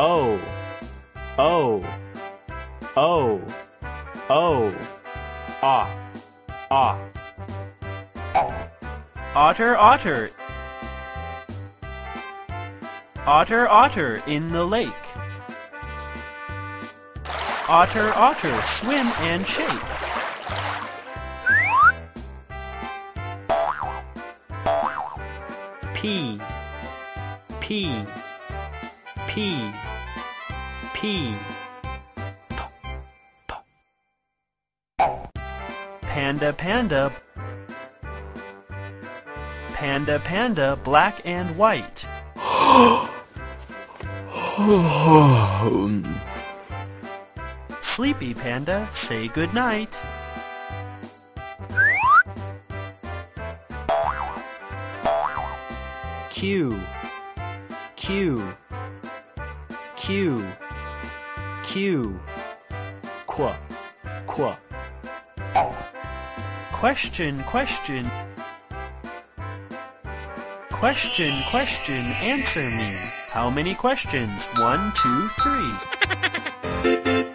O O O O Ah. Ah. Otter, otter. Otter, otter in the lake. Otter, otter, swim and shake. P P P P Panda, panda. Panda, panda, black and white. Sleepy panda, say good night. Q Q Q Q Qu Qu Question, question. Question, question, answer me. How many questions? One, two, three.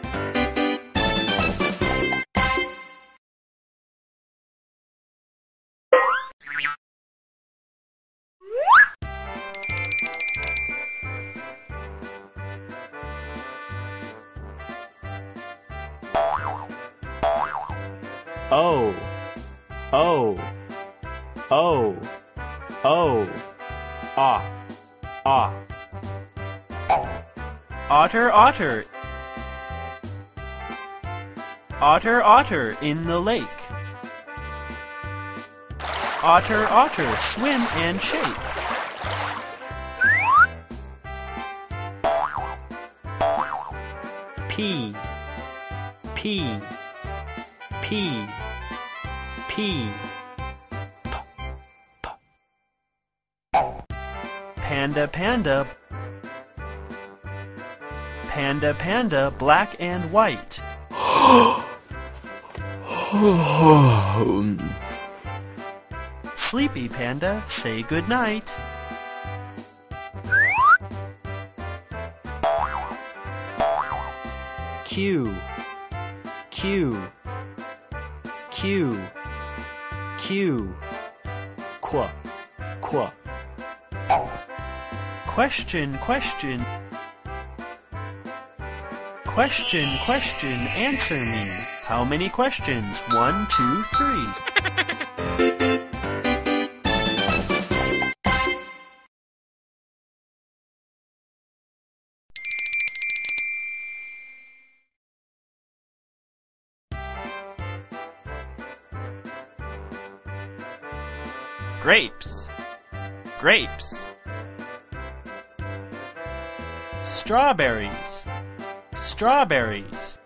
O O O O Ah. Ah. Otter, otter. Otter, otter in the lake. Otter, otter, swim and shake. P P P P P Panda, panda. Panda, panda, black and white. Sleepy panda, say good night. Q Q Q Q Qu Qu Question, question. Question, question, answer me. How many questions? One, two, three. Grapes. Grapes. Strawberries. Strawberries.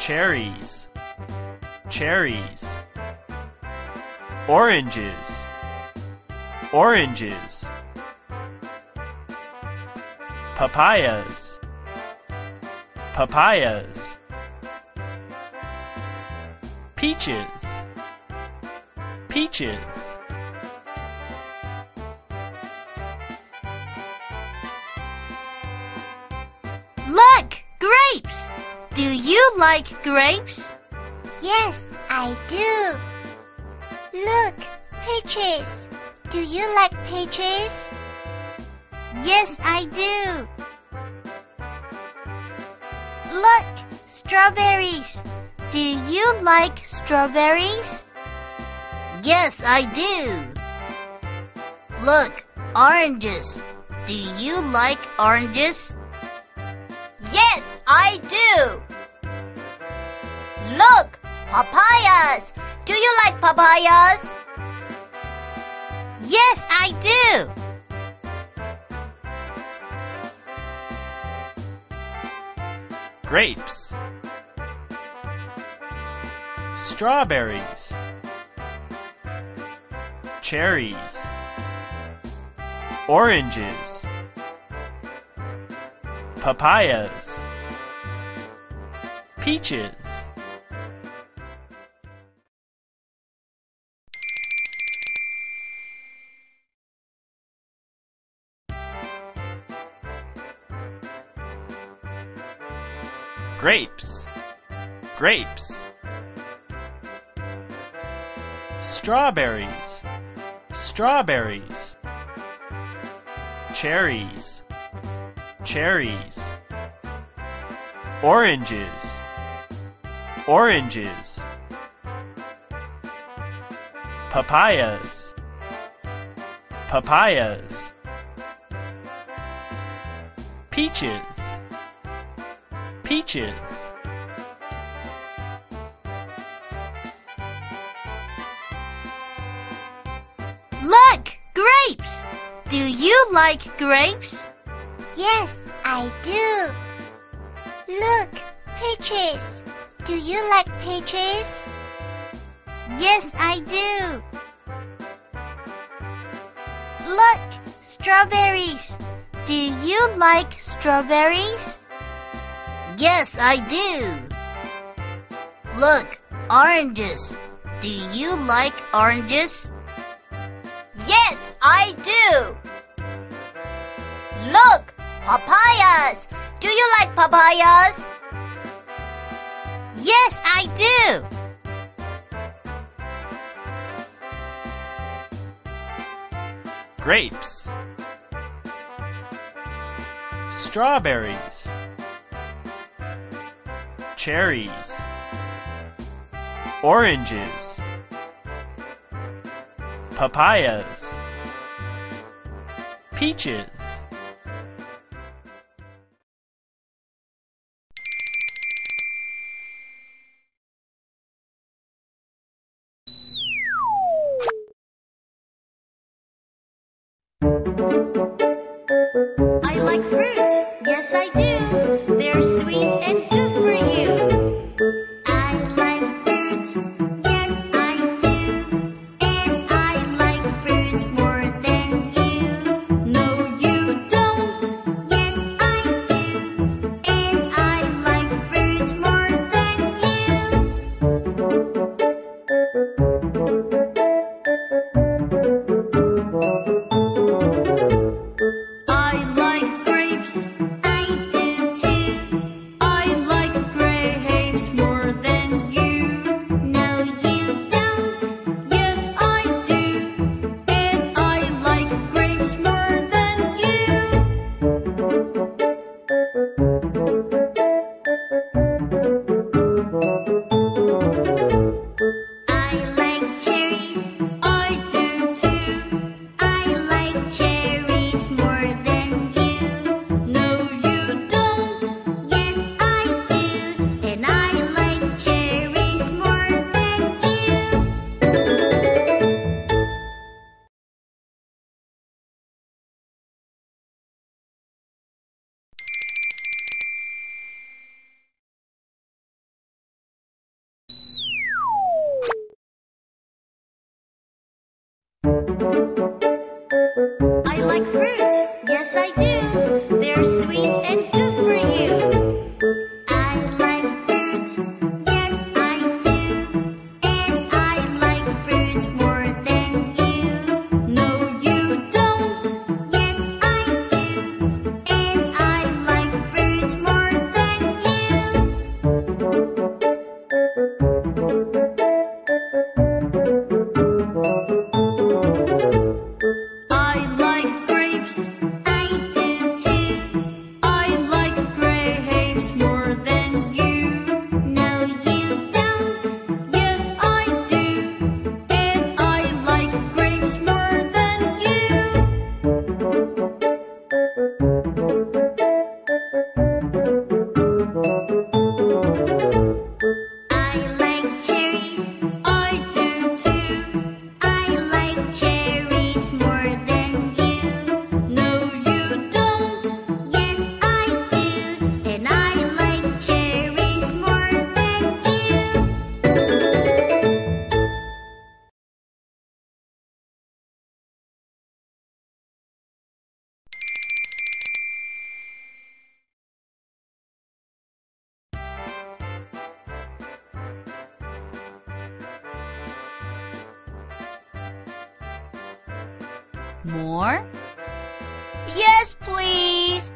Cherries. Cherries. Oranges. Oranges. Papayas. Papayas. Peaches. Peaches. Look! Grapes! Do you like grapes? Yes, I do. Look, peaches. Do you like peaches? Yes, I do. Look, strawberries. Do you like strawberries? Yes, I do. Look, oranges. Do you like oranges? Yes, I do. Look, papayas. Do you like papayas? Yes, I do. Grapes. Strawberries cherries, oranges, papayas, peaches. Grapes, grapes, strawberries strawberries, cherries, cherries, oranges, oranges, papayas, papayas, peaches, peaches. you like grapes? Yes, I do. Look, peaches. Do you like peaches? Yes, I do. Look, strawberries. Do you like strawberries? Yes, I do. Look, oranges. Do you like oranges? Papayas! Do you like papayas? Yes, I do! Grapes. Strawberries. Cherries. Oranges. Papayas. Peaches. I like fruit. More? Yes, please.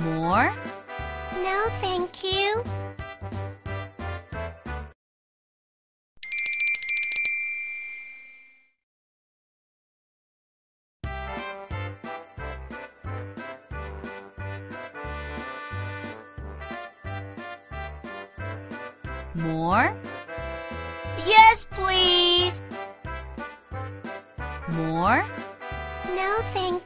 More? No, thank you. More? Yes, More? No, thank